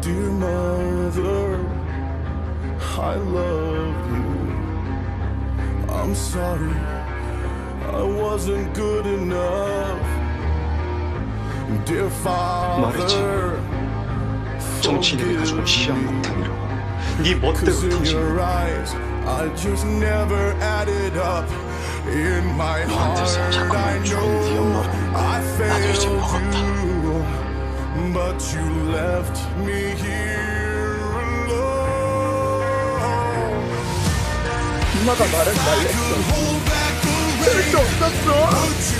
Dear mother, I love you. I'm sorry, I wasn't good enough. Dear father, 정치인에게 가져온 네 멋대로 당신 너한테 상상 left me here alone. Mother, mother, mother. Don't.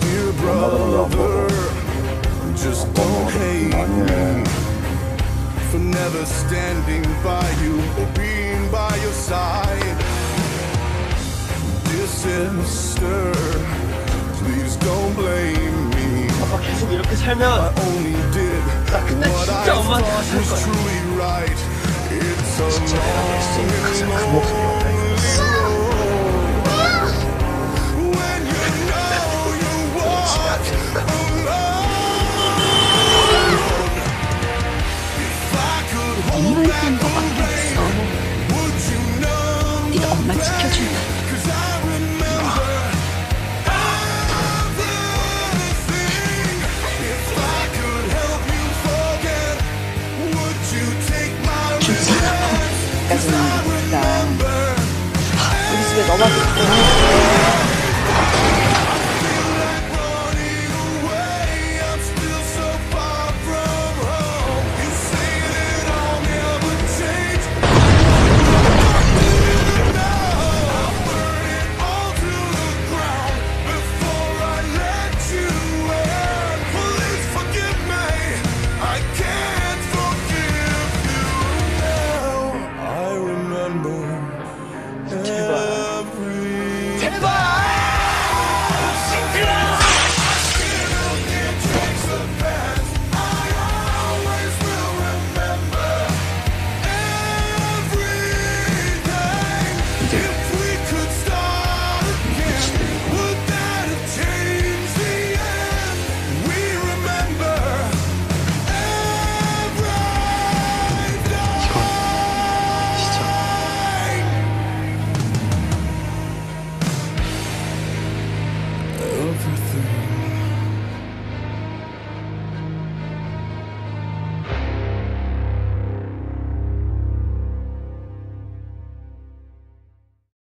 Dear brother, just don't hate me for never standing by you or being by your side. Dear sister, please don't blame me. I only did what I thought was truly right. It's a long, lonely 走吧。